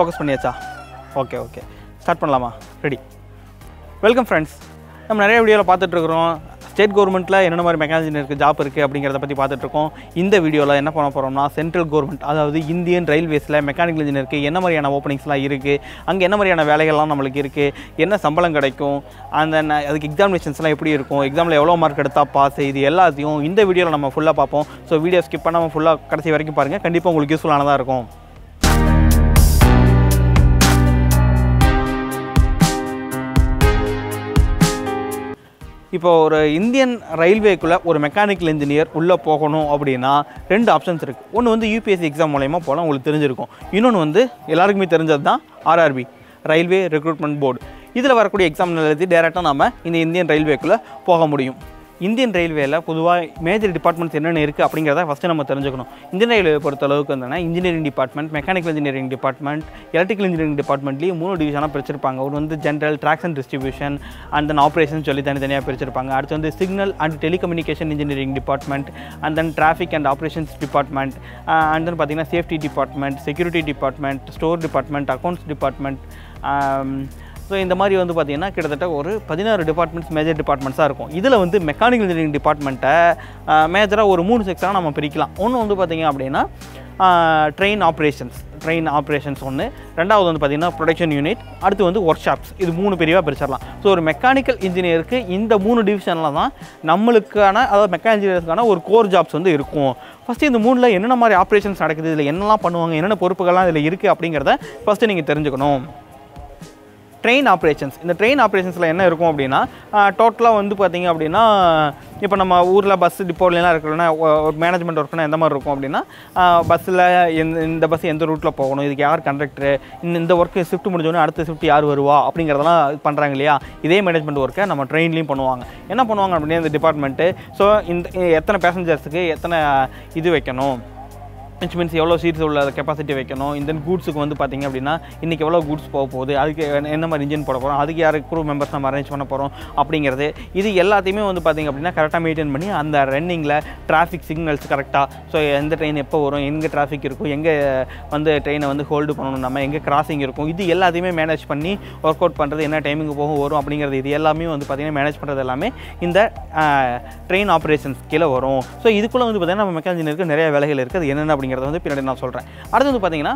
Focus பண்ணியாச்சா? Okay okay start பண்ணலாமா? Ready welcome friends நம்ம நிறைய வீடியோவில் பார்த்துட்ருக்குறோம். ஸ்டேட் கவர்மெண்ட்டில் என்னென்ன மாதிரி மெக்கானிஜினருக்கு ஜாப் இருக்குது அப்படிங்கிறத பற்றி பார்த்துட்ருக்கோம். இந்த வீடியோவில் என்ன பண்ண போகிறோம்னா சென்ட்ரல் கவர்மெண்ட் அதாவது இந்தியன் ரயில்வேஸில் மெக்கானிக்கல் இன்ஜினியருக்கு என்ன மாதிரியான ஓப்பனிங்ஸ்லாம் இருக்குது அங்கே என்ன மாதிரியான வேலைகள்லாம் நம்மளுக்கு இருக்குது என்ன சம்பளம் கிடைக்கும் அந்த அதுக்கு எக்ஸாமினேஷன்ஸ்லாம் எப்படி இருக்கும் எக்ஸாமில் எவ்வளோ மார்க் எடுத்தால் பாஸ் இது எல்லாத்தையும் இந்த வீடியோவில் நம்ம ஃபுல்லாக பார்ப்போம். ஸோ வீடியோ ஸ்கிப் பண்ணாமல் ஃபுல்லாக கடைசி வரைக்கும் பாருங்கள் கண்டிப்பாக உங்களுக்கு யூஸ்ஃபுல்லானதாக இருக்கும். இப்போ ஒரு இந்தியன் ரயில்வேக்குள்ளே ஒரு மெக்கானிக்கல் இன்ஜினியர் உள்ளே போகணும் அப்படின்னா ரெண்டு ஆப்ஷன்ஸ் இருக்குது ஒன்று வந்து யூபிஎஸ்சி எக்ஸாம் மூலயமா போகலாம் உங்களுக்கு தெரிஞ்சிருக்கும். இன்னொன்று வந்து எல்லாருக்குமே தெரிஞ்சது தான் ஆர்ஆர்பி ரயில்வே ரெக்ரூட்மெண்ட் போர்டு இதில் வரக்கூடிய எக்ஸாம் எழுதி டேரெக்டாக நம்ம இந்த இந்தியன் ரயில்வேக்குள்ளே போக முடியும். இந்தியன் ரயில்வேல பொதுவாக மேஜர் டிபார்ட்மெண்ட்ஸ் என்னென்ன இருக்குது அப்படிங்கிறத ஃபஸ்ட்டு நம்ம தெரிஞ்சுக்கணும். இந்தியன் ரயில்வே பொறுத்த அளவுக்கு வந்து engineering department mechanical engineering department electrical engineering டிபார்ட்மெண்ட்லேயும் மூணு டிவிஷனாக பிரிச்சிருப்பாங்க. ஒரு வந்து general tracks and distribution and then operation சொல்லி தனித்தனியாக பிரிச்சிருப்பாங்க. அடுத்து வந்து signal and telecommunication engineering department and then traffic and operations department and then பார்த்திங்கன்னா safety department security department store department accounts department so இந்த மாதிரி வந்து பார்த்திங்கன்னா கிட்டத்தட்ட ஒரு பதினாறு டிபார்ட்மெண்ட்ஸ் மேஜர் டிபார்ட்மெண்ட்ஸாக இருக்கும். இதில் வந்து மெக்கானிக்கல் இன்ஜினியரிங் டிபார்ட்மெண்ட்டை மேஜராக ஒரு மூணு செக்ஷனாக நம்ம பிரிக்கலாம். ஒன்று வந்து பார்த்தீங்க அப்படின்னா ட்ரெயின் ஆப்ரேஷன்ஸ் ட்ரெயின் ஆப்ரேஷன்ஸ் ஒன்று ரெண்டாவது வந்து பார்த்தீங்கன்னா ப்ரொடக்ஷன் யூனிட் அடுத்து வந்து ஒர்க் ஷாப்ஸ் இது மூணு பிரிவாக பிரிச்சிடலாம். ஸோ ஒரு மெக்கானிக்கல் இன்ஜினியருக்கு இந்த மூணு டிவிஷனில் தான் நம்மளுக்கான அதாவது மெக்கானிக்கல் இன்ஜினியருக்கான ஒரு கோர் ஜாப்ஸ் வந்து இருக்கும். ஃபஸ்ட்டு இந்த மூணில் என்னென்ன மாதிரி ஆப்ரேஷன்ஸ் நடக்குது? இதில் என்னெல்லாம் பண்ணுவாங்க? என்னென்ன பொறுப்புகள்லாம் இதில் இருக்குது அப்படிங்கிறத ஃபஸ்ட்டு நீங்கள் தெரிஞ்சுக்கணும். ட்ரெயின் ஆப்ரேஷன்ஸ் இந்த ட்ரெயின் ஆப்ரேஷன்ஸில் என்ன இருக்கும் அப்படின்னா டோட்டலாக வந்து பார்த்தீங்க அப்படின்னா இப்போ நம்ம ஊரில் பஸ் டிப்போலாம் இருக்கிறோன்னா ஒரு மேனேஜ்மெண்ட் ஒர்க்னா எந்த மாதிரி இருக்கும் அப்படின்னா பஸ்ஸில் எந்த இந்த பஸ் எந்த ரூட்டில் போகணும் இதுக்கு யார் கண்டக்டரு இந்த இந்த ஒர்க்கு ஷிஃப்ட் முடிஞ்சோடனே அடுத்த ஷிஃப்ட் யார் வருவா? அப்படிங்கிறதெல்லாம் பண்ணுறாங்க இல்லையா? இதே மேனேஜ்மெண்ட் ஒர்க்கை நம்ம ட்ரெயின்லேயும் பண்ணுவாங்க. என்ன பண்ணுவாங்க அப்படின்னா இந்த டிபார்ட்மெண்ட்டு ஸோ இந்த எத்தனை பேசஞ்சர்ஸுக்கு எத்தனை இது வைக்கணும்? விச் மீன்ஸ் எவ்வளோ சீட்ஸ் உள்ள கெப்பாசிட்டி வைக்கணும்? இந்த கூட்ஸுக்கு வந்து பார்த்தீங்க அப்படின்னா இன்றைக்கி எவ்வளோ கூட்ஸ் போக போகுது? அதுக்கு என்ன- மாதிரி இன்ஜின் போட போகிறோம் அதுக்கு யார் குரூப் மெம்பர்ஸ் நம்ம அரேஞ்ச் பண்ண போகிறோம் அப்படிங்கிறது இது எல்லாத்தையுமே வந்து பார்த்தீங்க அப்படின்னா கரெக்டாக மெயின்டைன் பண்ணி அந்த ரன்னிங்கில் டிராஃபிக் சிக்னல்ஸ் கரெக்டாக ஸோ எந்த ட்ரெயின் எப்போ வரும்? எங்கே டிராஃபிக் இருக்கும்? எங்கே வந்து ட்ரெயினை வந்து ஹோல்டு பண்ணணும்? நம்ம எங்கே கிராசிங் இருக்கும்? இது எல்லாத்தையுமே மேனேஜ் பண்ணி ஒர்க் அவுட் பண்ணுறது என்ன டைமிங்கு போகும் வரும் அப்படிங்கிறது இது எல்லாமே வந்து பார்த்தீங்கன்னா மேனேஜ் பண்ணுறது எல்லாமே இந்த ட்ரெயின் ஆப்ரேஷன்ஸ் கீழே வரும். ஸோ இதுக்குள்ளே வந்து பார்த்தீங்கன்னா நம்ம மெக்கானிக் நிறைய வேலைகள் இருக்குது. அது என்னென்ன அப்படிங்கிறத வந்து பின்னாடி நான் சொல்கிறேன் அடுத்து வந்து பார்த்தீங்கன்னா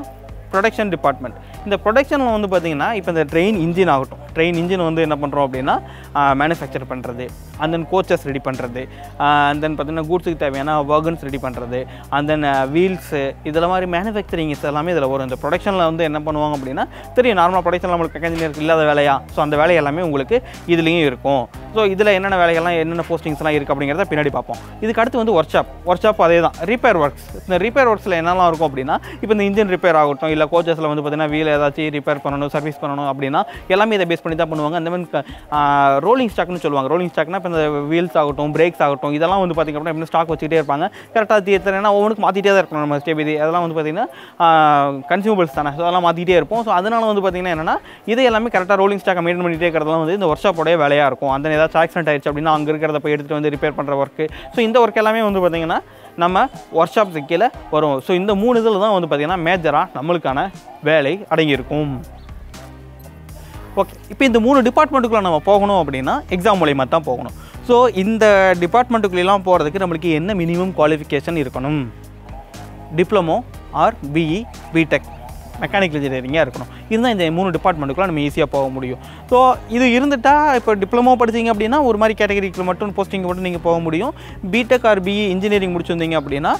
ப்ரொடக்ஷன் டிபார்ட்மெண்ட் இந்த ப்ரொடக்ஷனில் வந்து பார்த்தீங்கன்னா இப்போ இந்த ட்ரெயின் இன்ஜின் ஆகட்டும் ட்ரெயின் இன்ஜின் வந்து என்ன பண்ணுறோம் அப்படின்னா மேனுஃபேக்சர் பண்ணுறது அண்ட் தென் கோச்சஸ் ரெடி பண்ணுறது அண்ட் தென் பார்த்தீங்கன்னா கூட்ஸுக்கு தேவையான வர்கன்ஸ் ரெடி பண்ணுறது அண்ட் தென் வீல்ஸு இதில் மாதிரி மேனுஃபேக்சரிங்ஸ் எல்லாமே இதில் வரும். இந்த ப்ரொடக்ஷனில் வந்து என்ன பண்ணுவாங்க அப்படின்னா தெரியும் நார்மலாக ப்ரொடக்ஷனில் நம்மளுக்கு இன்ஜினியர் இல்லாத வேலையா? ஸோ அந்த வேலை எல்லாமே உங்களுக்கு இதுலேயும் இருக்கும். ஸோ இதில் என்னென்ன வேலைகள்லாம் என்னென்ன போஸ்டிங்ஸ்லாம் இருக்குது அப்படிங்கிறத பின்னாடி பார்ப்போம். இதுக்கு அடுத்து வந்து ஒர்க் ஷாப் ஒர்க் ஷாப் அதே தான். ரிப்பேர் ஒர்க்ஸ் இந்த ரிப்பேர் ஒர்க்ஸில் என்னெல்லாம் இருக்கும் அப்படின்னா இப்போ இந்த இன்ஜின் ரிப்பேர் ஆகட்டும் இல்லை கோச்சஸில் வந்து பார்த்தீங்கன்னா வீல் ஏதாச்சும் ரிப்பேர் பண்ணணும் சர்வீஸ் பண்ணணும் அப்படின்னா எல்லாமே இதை பேஸ் பண்ணி தான் பண்ணுவாங்க. அந்த மாதிரி ரோலிங் ஸ்டாக்னு சொல்லுவாங்க. ரோலிங் ஸ்டாக்னா இப்போ இந்த வீல்ஸ் ஆகட்டும் பிரேக்ஸ் ஆகட்டும் இதெல்லாம் வந்து பார்த்திங்க அப்படின்னா எப்படி ஸ்டாக் வச்சுக்கிட்டே இருப்பாங்க. கரெக்டாக தீர்த்தனா ஒவ்வொன்றுக்கு மாற்றிட்டே தான் இருக்கணும் நம்ம ஸ்டேபி இது அதெல்லாம் வந்து பார்த்திங்கன்னா கன்சியூமபிள்ஸ் தானே. ஸோ அதெல்லாம் மாற்றிட்டே இருப்போம். ஸோ அதனால வந்து பார்த்திங்கன்னா என்னென்னா இது எல்லாமே கரெக்டாக ரோலிங் ஸ்டாக்கை மெயின்டைன் பண்ணிகிட்டே இருக்கிறதுலாம் வந்து இந்த ஒர்க் ஷாப்போடைய வேலையாக இருக்கும். அந்த ஏதாச்சும் ஆக்சிடென்ட் ஆயிடுச்சு அப்படின்னா அங்கே இருக்கிறத போய் எடுத்துகிட்டு வந்து ரிப்பேர் பண்ணுற ஒர்க்கு ஸோ இந்த ஒர்க் எல்லாமே வந்து பார்த்திங்கன்னா நம்ம ஒர்க் ஷாப் கீழே வரும். ஸோ இந்த மூணு இதில் தான் வந்து பார்த்திங்கன்னா மேஜராக நம்மளுக்கான வேலை அடங்கியிருக்கும். ஓகே இப்போ இந்த மூணு டிபார்ட்மெண்ட்டுக்குள்ளே நம்ம போகணும் அப்படின்னா எக்ஸாம் மூலியமாக தான் போகணும். ஸோ இந்த டிபார்ட்மெண்ட்டுக்குள்ளெல்லாம் போகிறதுக்கு நம்மளுக்கு என்ன மினிமம் குவாலிஃபிகேஷன் இருக்கணும்? Diploma or BE BTech mechanical இன்ஜினியரிங்காக இருக்கணும். இருந்தால் இந்த மூணு டிபார்ட்மெண்ட்டுக்குலாம் நம்ம ஈஸியாக போக முடியும். ஸோ இது இருந்துட்டால் இப்போ டிப்ளமோ படித்தீங்க அப்படின்னா ஒரு மாதிரி கேட்டகரிக்கு மட்டும் போஸ்டிங் மட்டும் நீங்கள் போக முடியும். பிடெக் ஆர் பிஇ இன்ஜினியரிங் முடிச்சிருந்தீங்க அப்படின்னா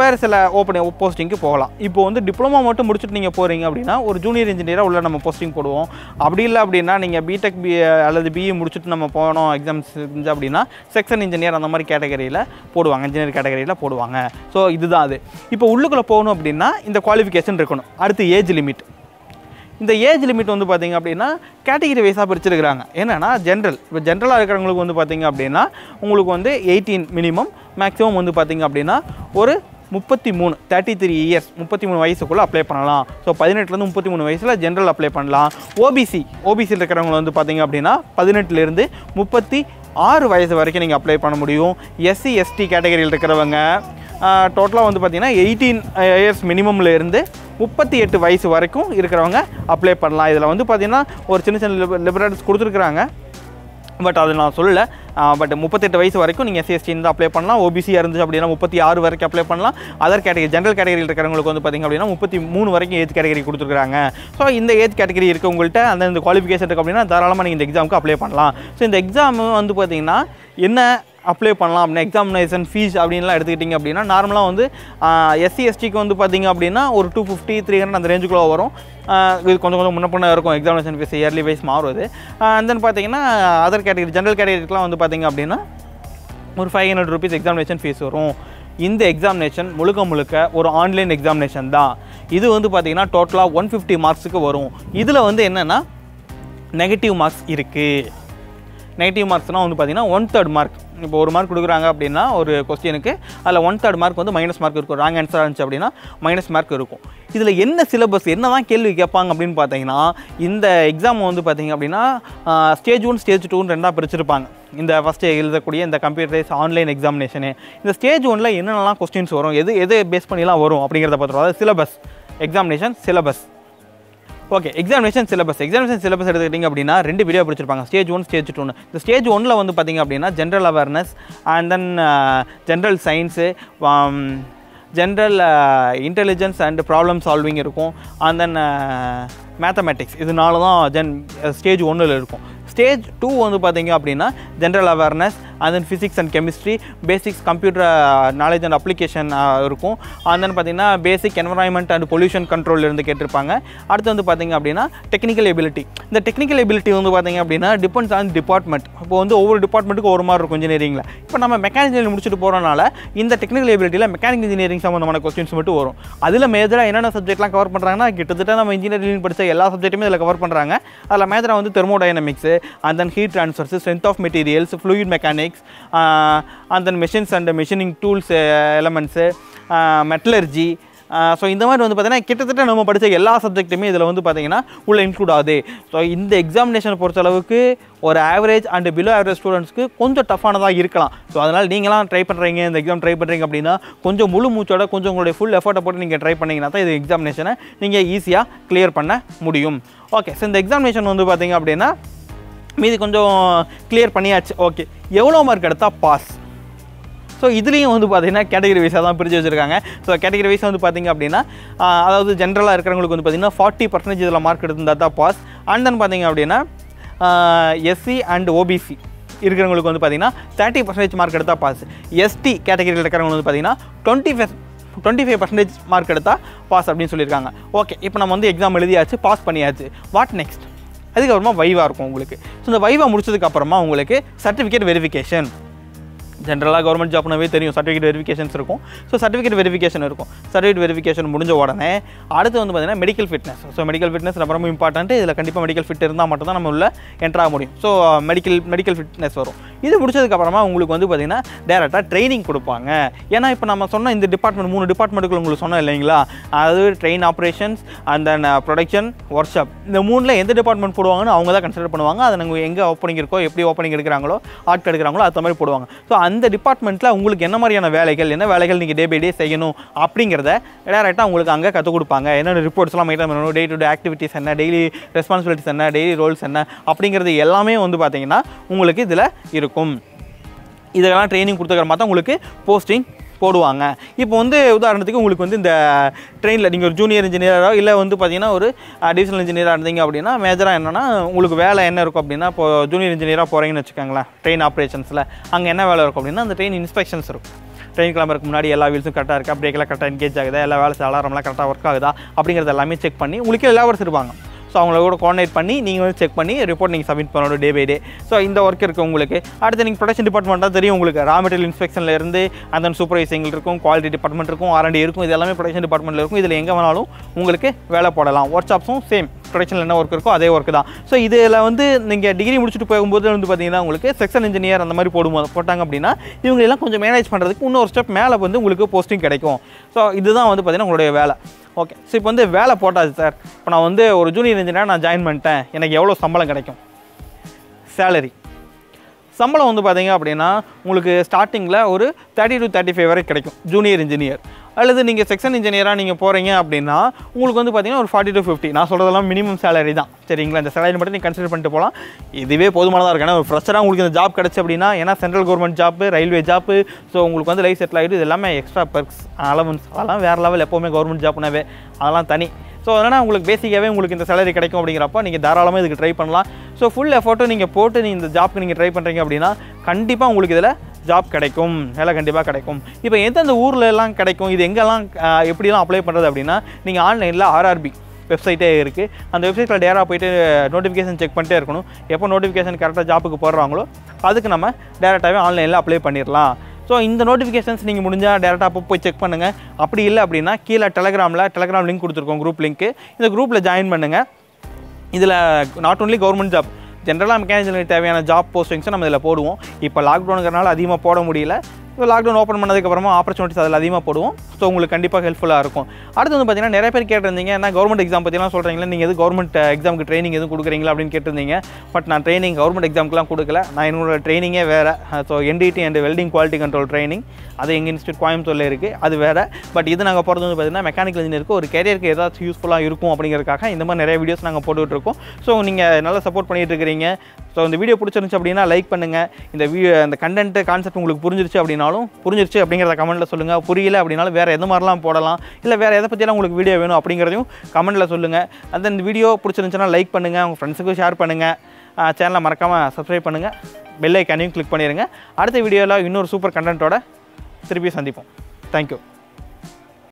வேறு சில ஓப்பன் போஸ்டிங்க்கு போகலாம். இப்போ வந்து டிப்ளமோ மட்டும் முடிச்சுட்டு நீங்கள் போகிறீங்க அப்படின்னா ஒரு ஜூனியர் இன்ஜினியராக உள்ள நம்ம போஸ்டிங் போடுவோம். அப்படி இல்லை அப்படின்னா நீங்கள் பிடெக் பி அல்லது பிஇ முடிச்சுட்டு நம்ம போனோம் எக்ஸாம்ஸ் இருந்துச்சு அப்படின்னா செக்ஷன் இன்ஜினியர் அந்த மாதிரி கேட்டகரியில் போடுவாங்க இன்ஜினியர் கேட்டகரியில் போடுவாங்க. ஸோ இதுதான் அது. இப்போ உள்ளுக்குள்ளே போகணும் அப்படின்னா இந்த குவாலிஃபிகேஷன் இருக்கணும். அடுத்து ஏஜ் லிமிட் இந்த ஏஜ் லிமிட் வந்து பார்த்தீங்க அப்படின்னா கேட்டகரி வைஸாக பிரிச்சிருக்கிறாங்க. என்னென்னா ஜென்ரல் இப்போ ஜென்ரலாக இருக்கிறவங்களுக்கு வந்து பார்த்தீங்க அப்படின்னா உங்களுக்கு வந்து எயிட்டீன் மினிமம் மேக்ஸிமம் வந்து பார்த்தீங்க அப்படின்னா ஒரு முப்பத்தி மூணு தேர்ட்டி த்ரீ இயர்ஸ் முப்பத்தி மூணு வயசுக்குள்ளே அப்ளை பண்ணலாம். ஸோ பதினெட்டுலேருந்து முப்பத்தி மூணு வயசில் ஜென்ரல் அப்ளை பண்ணலாம். ஓபிசி ஓபிசியில் இருக்கிறவங்க வந்து பார்த்தீங்க அப்படின்னா பதினெட்டுலேருந்து முப்பத்தி ஆறு வயசு வரைக்கும் நீங்கள் அப்ளை பண்ண முடியும். எஸ்சி எஸ்டி கேட்டகரியில் இருக்கிறவங்க டோட்டலாக வந்து பார்த்தீங்கன்னா எயிட்டீன் இயர்ஸ் மினிமம்லேருந்து முப்பத்தி எட்டு வயசு வரைக்கும் இருக்கிறவங்க அப்ளை பண்ணலாம். இதில் வந்து பார்த்திங்கன்னா ஒரு சின்ன சின்ன லிபரேட்டர்ஸ் கொடுத்துருக்குறாங்க. பட் அது நான் சொல்லலை. பட் முப்பத்தெட்டு வயசு வரைக்கும் நீங்கள் எஸ்சிஎஸ்டி இருந்து அப்ளை பண்ணலாம். ஓபிசியாக இருந்துச்சு அப்படின்னா முப்பத்தி ஆறு வரைக்கும் அப்ளை பண்ணலாம். அதர் கேட்டகரி ஜென்ரல் கேட்டகரியில் இருக்கிறவங்களுக்கு வந்து பார்த்திங்க அப்படின்னா முப்பத்தி மூணு வரைக்கும் ஏத் கேட்டகரி கொடுத்துருக்காங்க ஸோ இந்த ஏத் கேட்டகரி இருக்கவங்கள்ட்ட அந்த இந்த குவாலிஃபிகேஷன் இருக்குது அப்படின்னா தாராளமாக நீங்கள் இந்த எக்ஸாமுக்கு அப்ளை பண்ணலாம். ஸோ இந்த எக்ஸாம் வந்து பார்த்திங்கன்னா என்ன அப்ளை பண்ணலாம். அப்படின்னா எக்ஸாமினேஷன் ஃபீஸ் அப்படின்லாம் எடுத்துக்கிட்டிங்க அப்படின்னா நார்மலாக வந்து எஸ்சி எஸ்டிக்கு வந்து பார்த்திங்க அப்படின்னா ஒரு டூ ஃபிஃப்டி த்ரீ ஹண்ட்ரட் அந்த ரேஞ்சுக்குள்ளே வரும். இது கொஞ்சம் கொஞ்சம் முன்ன பண்ண இருக்கும். எக்ஸாமினேஷன் ஃபீஸ் இயர்லி வைஸ் மாறுது அண்ட் தென் பார்த்தீங்கன்னா அதர் கேட்டகரி ஜென்ரல் கேட்டகரிக்கெலாம் வந்து பார்த்திங்க அப்படின்னா ஒரு five hundred rupees examination fees வரும். இந்த எக்ஸாமினேஷன் முழுக்க முழுக்க ஒரு ஆன்லைன் எக்ஸாமினேஷன் தான். இது வந்து பார்த்திங்கன்னா டோட்டலாக ஒன் ஃபிஃப்டி மார்க்ஸுக்கு வரும். இதில் வந்து என்னென்னா நெகட்டிவ் மார்க்ஸ் இருக்குது நெகட்டிவ் மார்க்ஸ்னால் வந்து பார்த்தீங்கன்னா ஒன் தேர்ட் மார்க் இப்போ ஒரு மார்க் கொடுக்குறாங்க அப்படின்னா ஒரு கொஸ்டினுக்கு அதில் ஒன் தேர்ட் மார்க் வந்து மைனஸ் மார்க் இருக்கும். ராங் ஆன்சர் இருந்துச்சு அப்படின்னா மைனஸ் மார்க் இருக்கும். இதில் என்ன சிலபஸ் என்ன தான் கேள்வி கேட்பாங்க அப்படின்னு பார்த்தீங்கன்னா இந்த எக்ஸாம் வந்து பார்த்தீங்க அப்படின்னா ஸ்டேஜ் ஒன் ஸ்டேஜ் டூன்னு ரெண்டாக பிரிச்சிருப்பாங்க. இந்த ஃபஸ்ட்டு எழுதக்கூடிய இந்த கம்ப்யூட்டரைஸ் ஆன்லைன் எக்ஸாமினேஷனு இந்த ஸ்டேஜ் ஒனில் என்னென்னலாம் கொஸ்டின்ஸ் வரும் எது எது பேஸ் பண்ணிலாம் வரும் அப்படிங்கிறத பார்த்துருவோம் அதாவது syllabus examination syllabus okay examination syllabus examination syllabus எடுத்துக்கிட்டிங்க அப்படின்னா ரெண்டு வீடியோ பிடிச்சிருப்பாங்க. ஸ்டேஜ் ஒன் ஸ்டேஜ் டூன்னு இந்த ஸ்டேஜ் ஒன்னில் வந்து பார்த்திங்க அப்படின்னா general awareness and then general science general intelligence and problem solving இருக்கும். அண்ட் தென் மேத்தமெட்டிக்ஸ் இதனால தான் ஜென் ஸ்டேஜ் ஒன்றில் இருக்கும். ஸ்டேஜ் டூ வந்து பார்த்திங்க அப்படின்னா general awareness and then physics and chemistry basics computer knowledge and application இருக்கும். அண்ட் தென் பார்த்தீங்கன்னா basic environment and pollution control இருந்து கேட்டிருப்பாங்க. அடுத்து வந்து பார்த்தீங்க அப்படின்னா டெக்னிக்கல் எபிலிட்டி இந்த டெக்னிக்கல் எபிலிட்டி வந்து பார்த்திங்க அப்படின்னா டிபெண்ட்ஸ் ஆன் டிபார்ட்மெண்ட் இப்போ வந்து ஒவ்வொரு டிபார்ட்மெண்ட்டுக்கு ஒரு மாதிரி இருக்கும் இன்ஜினியரிங்கில் இப்போ நம்ம மெக்கானிக்கல் முடிச்சுட்டு போகிறனால இந்த டெக்னிக்கல் எபிலிட்டியில் மெக்கானிக்கல் இன்ஜினியரிங் சம்மந்தமான கொஸ்டின்ஸ் மட்டும் வரும். அதில் மேஜராக என்னென்ன சப்ஜெக்ட்லாம் கவர் பண்ணுறாங்கன்னா கிட்டத்தட்ட நம்ம இன்ஜினியரிங் படித்த எல்லா சப்ஜெக்ட்டுமே இதில் கவர் பண்ணுறாங்க அதில் மேஜராக வந்து thermodynamics and then heat transfers strength of materials fluid mechanics and then machines and machining tools elements metallurgy so இந்த மாதிரி வந்து பார்த்தீங்கன்னா கிட்டத்தட்ட நம்ம படித்த எல்லா சப்ஜெக்ட்டுமே இதில் வந்து பார்த்தீங்கன்னா உள்ளே இன்க்ளூட் ஆகுது. ஸோ இந்த எக்ஸாமினேஷன் பொறுத்த அளவுக்கு ஒரு ஆவரேஜ் அண்ட் பிலோ ஆவரேஜ் ஸ்டூடெண்ட்ஸ்க்கு கொஞ்சம் டஃப்பானதாக இருக்கலாம். ஸோ அதனால் நீங்களாம் ட்ரை பண்ணுறீங்க இந்த எக்ஸாம் ட்ரை பண்ணுறீங்க அப்படின்னா கொஞ்சம் முழு மூச்சோட கொஞ்சம் உங்களுடைய ஃபுல் எஃபர்ட்டை போட்டு நீங்கள் ட்ரை பண்ணிங்கன்னா தான் இது எக்ஸாமினேஷனை நீங்கள் ஈஸியாக கிளியர் பண்ண முடியும். ஓகே ஸோ இந்த எக்ஸாமினேஷன் வந்து பார்த்தீங்க அப்படின்னா மீதி கொஞ்சம் கிளியர் பண்ணியாச்சு. ஓகே எவ்வளோ மார்க் எடுத்தால் பாஸ் ஸோ இதுலேயும் வந்து பார்த்தீங்கன்னா கேட்டகரி வைஸாக தான் பிரித்து வச்சுருக்காங்க. ஸோ கேட்டகரி வைஸ் வந்து பார்த்தீங்க அப்படின்னா அதாவது ஜென்ரலாக இருக்கிறவங்களுக்கு வந்து பார்த்தீங்கன்னா ஃபார்ட்டி பர்சன்டேஜ் இதில் மார்க் எடுத்திருந்தா தான் பாஸ் அண்ட் தென் பார்த்திங்க அப்படின்னா எஸ்சி அண்ட் ஓபிசி இருக்கிறவங்களுக்கு வந்து பார்த்தீங்கன்னா தேர்ட்டி பர்சன்டேஜ் மார்க் எடுத்தால் பாஸ் எஸ்டி கேட்டகரியில் இருக்கிறவங்க வந்து பார்த்தீங்கன்னா twenty five twenty five percentage mark எடுத்தால் பாஸ் அப்படின்னு சொல்லியிருக்காங்க. ஓகே இப்போ நம்ம வந்து எக்ஸாம் எழுதியாச்சு பாஸ் பண்ணியாச்சு. வாட் நெக்ஸ்ட் அதுக்கப்புறமா வைவாக இருக்கும் உங்களுக்கு. ஸோ இந்த வைவா முடிச்சதுக்கு அப்புறமா உங்களுக்கு சர்டிஃபிகேட் வெரிஃபிகேஷன் ஜென்ரலாக கவர்மெண்ட் ஜாப்னாவே தெரியும். சர்டிஃபிகேட் வெரிஃபிகேஷன்ஸ் இருக்கும். ஸோ சர்டிஃபிகேட் வெரிஃபிகேஷன் இருக்கும். சர்டிஃபிகேட் வெரிஃபிகேஷன் முடிஞ்ச உடனே அடுத்து வந்து பார்த்தீங்கன்னா medical fitness so medical fitness ரொம்ப ரொம்ப இம்பார்ட்டன்ட் இதில் கண்டிப்பாக மெடிக்கல் ஃபிட் இருந்தால் மட்டும் தான் நம்ம உள்ள என்ட்ரு ஆக முடியும். ஸோ மெடிக்கல் மெடிக்கல் ஃபிட்னஸ் வரும். இது முடிச்சதுக்கப்புறமா உங்களுக்கு வந்து பார்த்தீங்கன்னா டேரெக்டாக ட்ரைனிங் கொடுப்பாங்க. ஏன்னா இப்போ நம்ம சொன்ன இந்த டிபார்ட்மெண்ட் மூணு டிபார்ட்மெண்ட்டுக்குள்ள உங்களுக்கு சொன்னோம் இல்லைங்களா? அதாவது train operations and then production workshop இந்த மூணில் எந்த டிபார்ட்மெண்ட் போடுவாங்கன்னு அவங்க தான் கன்சிடர் பண்ணுவாங்க. அதை நாங்கள் எங்கே ஓப்பனிங் இருக்கோ எப்படி ஓப்பனிங் எடுக்கிறாங்களோ ஆட்கள் எடுக்கிறாங்களோ அது மாதிரி போடுவாங்க. ஸோ அந்த டிபார்ட்மெண்ட்டில் உங்களுக்கு என்ன மாதிரியான வேலைகள் என்ன வேலைகள் நீங்கள் டே பை டே செய்யணும் அப்படிங்கிறத டேரெக்டாக உங்களுக்கு அங்கே கற்றுக் கொடுப்பாங்க. என்னென்ன ரிப்போர்ட்ஸ்லாம் மெயின்டைன் பண்ணணும் டே டு டே ஆக்டிவிட்டிஸ் என்ன டெய்லி ரெஸ்பான்சிபிலிட்டிஸ் என்ன டெய்லி ரோல்ஸ் என்ன அப்படிங்கிறது எல்லாமே வந்து பார்த்திங்கன்னா உங்களுக்கு இதில் இருக்கும். இதெல்லாம் ட்ரைனிங் கொடுத்துக்கிற தான் உங்களுக்கு போஸ்டிங் போடுவாங்க. இப்போ வந்து உதாரணத்துக்கு உங்களுக்கு வந்து இந்த ட்ரெயினில் நீங்கள் ஒரு ஜூனியர் இன்ஜினியரோ இல்லை வந்து பார்த்தீங்கன்னா ஒரு டிவிஷனல் இன்ஜினியராக இருந்தீங்க அப்படின்னா மேஜராக என்னென்னா உங்களுக்கு வேலை என்ன இருக்கும் அப்படின்னா இப்போ ஜூனியர் இன்ஜினியராக போகிறீங்கன்னு வச்சுக்கோங்களேன் ட்ரெயின் ஆப்ரேஷன்ஸில் அங்கே என்ன வேலை இருக்கும் அப்படின்னா அந்த ட்ரெயின் இன்ஸ்பெக்ஷன்ஸ் இருக்கும். ட்ரெயின் கிளம்புறதுக்கு முன்னாடி எல்லா வீல்ஸும் கரெக்டாக இருக்கா பிரேக்கெல்லாம் கரெக்டாக என்கேஜ் ஆகுதா? எல்லா வேலை அலாரம்லாம் கரெக்டாக ஒர்க் ஆகுதா? அப்படிங்கிறது எல்லாமே செக் பண்ணி உங்களுக்கு லேபர்ஸ் இருப்பாங்க ஸோ அவங்கள கூட கோஆர்டினேட் பண்ணி நீங்கள் வந்து செக் பண்ணி ரிப்போர்ட் நீங்கள் சப்மிட் பண்ணணும் டே பை டே ஸோ இந்த ஒர்க் இருக்குது உங்களுக்கு. அடுத்து நீங்கள் ப்ரொடக்ஷன் டிபார்ட்மெண்ட் தான் தெரியும் உங்களுக்கு. ரா மெட்டீரியல் இன்ஸ்பெக்ஷனில் இருந்து அந்த சூப்பர்வைசிங் இருக்கும் குவாலிட்டி டிபார்ட்மெண்ட் இருக்கும் ஆர்என்டி இருக்கும் இது எல்லாமே ப்ரொடக்ஷன் டிபார்ட்மெண்ட்டில் இருக்கும். இதில் எங்கே வேணாலும் உங்களுக்கு வேலை போடலாம். ஒர்க் ஷாப்ஸும் சேம் ப்ரொடக்ஷனில் என்ன ஒர்க் இருக்கோ அதே ஒர்க் தான். ஸோ இதில் வந்து நீங்கள் டிகிரி முடிச்சுட்டு போகும்போது வந்து பார்த்தீங்கன்னா உங்களுக்கு செக்ஷன் இன்ஜினியர் அந்த மாதிரி போடும்போது போட்டாங்க அப்படின்னா இவங்க எல்லாம் கொஞ்சம் மேனேஜ் பண்ணுறதுக்கு இன்னொரு ஸ்டெப் மேலே வந்து உங்களுக்கு போஸ்டிங் கிடைக்கும். ஸோ இதுதான் வந்து பார்த்தீங்கன்னா உங்களுடைய வேலை. ஓகே ஸோ இப்போ வந்து வேலை போட்டாச்சு சார் இப்போ நான் வந்து ஒரு ஜூனியர் இன்ஜினியர் நான் ஜாயின் பண்ணிட்டேன். எனக்கு எவ்வளோ சம்பளம் கிடைக்கும்? சேலரி சம்பளம் வந்து பார்த்தீங்க அப்படின்னா உங்களுக்கு ஸ்டார்டிங்கில் ஒரு தேர்ட்டி டு தேர்ட்டி ஃபைவ் வரை கிடைக்கும் ஜூனியர் இன்ஜினியர் அல்லது நீங்கள் செக்ஷன் இன்ஜினியராக நீங்கள் போகிறீங்க அப்படின்னா உங்களுக்கு வந்து பார்த்தீங்கன்னா ஒரு ஃபார்ட்டி டு ஃபிஃப்டி நான் சொல்கிறதெல்லாம் மினிமம் சேலரி தான். சரிங்களா? இந்த சேலரி மட்டும் நீங்கள் கன்சிடர் பண்ணிட்டு போகலாம் இதுவே போதுமானதாக இருக்கு ஏன்னா ஒரு ஃப்ரெஷராக உங்களுக்கு இந்த ஜாப் கிடச்சி அப்படின்னா ஏன்னா central government job railway job so உங்களுக்கு வந்து லைஃப் செட்டில் ஆகிடுது இது எல்லாமே எக்ஸ்ட்ரா பெர்க்ஸ் அலவன்ஸ் அதெல்லாம் வேறு லெவல் எப்போவுமே கவர்மெண்ட் ஜாப்னாவே அதெல்லாம் தனி. ஸோ அதனால் உங்களுக்கு பேசிக்காகவே உங்களுக்கு இந்த சேலரி கிடைக்கும் அப்படிங்கிறப்ப நீங்கள் தாராளமாக இதுக்கு ட்ரை பண்ணலாம். ஸோ ஃபுல் எஃபோர்ட்டும் நீங்கள் போட்டு நீங்கள் இந்த ஜாப்க்கு நீங்கள் ட்ரை பண்ணுறீங்க அப்படின்னா கண்டிப்பாக உங்களுக்கு இதில் ஜாப் கிடைக்கும் வேலை கண்டிப்பாக கிடைக்கும். இப்போ எந்தெந்த ஊரில் எல்லாம் கிடைக்கும்? இது எங்கெல்லாம் எப்படிலாம் அப்ளை பண்ணுறது அப்படின்னா நீங்கள் ஆன்லைனில் ஆர்ஆர்பி வெப்சைட்டே இருக்குது அந்த வெப்சைட்டில் டேராக போயிட்டு நோட்டிஃபிகேஷன் செக் பண்ணிட்டே இருக்கணும். எப்போ நோட்டிஃபிகேஷன் கரெக்டாக ஜாப்புக்கு போடுறாங்களோ அதுக்கு நம்ம டேரெக்டாகவே ஆன்லைனில் அப்ளை பண்ணிடலாம். ஸோ இந்த நோட்டிஃபிகேஷன்ஸ் நீங்கள் முடிஞ்சால் டேரெக்டாக அப்போ போய் செக் பண்ணுங்கள் அப்படி இல்லை அப்படின்னா கீழே டெலகிராமில் டெலகிராம் லிங்க் கொடுத்துருக்கோம் குரூப் லிங்க்கு இந்த குரூப்பில் ஜாயின் பண்ணுங்கள் இதில் நாட் ஓன்லி கவர்மெண்ட் ஜாப் ஜென்ரலாக மெக்கானிக்கல் தேவையான ஜாப் போஸ்டிங்ஸும் நம்ம இதில் போடுவோம். இப்போ லாக்டவுனுங்கிறனால அதிகமாக போட முடியல. லாக்டவுன் ஓப்பன் பண்ணதுக்கப்புறமா ஆப்பர்ச்சுனிட்டிஸ் அதில் அதிகமாக போடுவோம். ஸோ உங்களுக்கு கண்டிப்பாக ஹெல்ப்ஃபுல்லாக இருக்கும். அடுத்து வந்து பார்த்தீங்கன்னா நிறைய பேர் கேட்டிருந்தீங்க என்ன கவர்மெண்ட் எக்ஸாம் பற்றிலாம் சொல்கிறீங்களா நீங்கள் எது கவர்மெண்ட் எக்ஸாமுக்கு ட்ரைனிங் எதுவும் கொடுக்குறீங்களா அப்படின்னு கேட்டிருந்தீங்க. பட் நான் ட்ரைனிங் கவர்மெண்ட் எக்ஸாமுக்குலாம் கொடுக்கல. நான் என்னோட ட்ரைனிங்கே வேறு. So NDT and welding quality control training அது எங்கள் இன்ஸ்டியூட் கோயம்புத்தூரில் இருக்குது அது வேறு. பட் இது நாங்கள் போகிறது வந்து பார்த்தீங்கன்னா மெக்கானிக்கல் இன்ஜினியருக்கு ஒரு கேரியருக்கு ஏதாச்சும் யூஸ்ஃபுல்லாக இருக்கும் அப்படிங்கிறதுக்காக இந்த மாதிரி நிறைய வீடியோஸ் நாங்கள் போட்டுகிட்டு இருக்கோம். ஸோ நீங்கள் நல்லா சப்போர்ட் பண்ணிகிட்டு இருக்கிறீங்க. ஸோ இந்த வீடியோ பிடிச்சிருந்துச்சு அப்படின்னா லைக் பண்ணுங்கள் இந்த வீடியோ இந்த கண்டென்ட் கான்செப்ட் உங்களுக்கு புரிஞ்சிருச்சு அப்படின்னாலும் புரிஞ்சிருச்சு அப்படிங்கிறத கமெண்ட்டில் சொல்லுங்கள் புரியல அப்படின்னாலும் வேறு எது மாதிரிலாம் போடலாம் இல்லை வேறு எதை பற்றியெல்லாம் உங்களுக்கு வீடியோ வேணும் அப்படிங்கிறதையும் கமெண்ட்டில் சொல்லுங்கள் அந்த இந்த வீடியோ பிடிச்சிருந்துச்சுன்னா லைக் பண்ணுங்கள் உங்கள் ஃப்ரெண்ட்ஸுக்கும் ஷேர் பண்ணுங்கள் சேனலை மறக்காமல் சப்ஸ்கிரைப் பண்ணுங்கள் பெல் ஐக்கானையும் கிளிக் பண்ணிடுங்க அடுத்த வீடியோவில் இன்னொரு சூப்பர் கண்டென்ட்டோட திருப்பி சந்திப்போம். தேங்க்யூ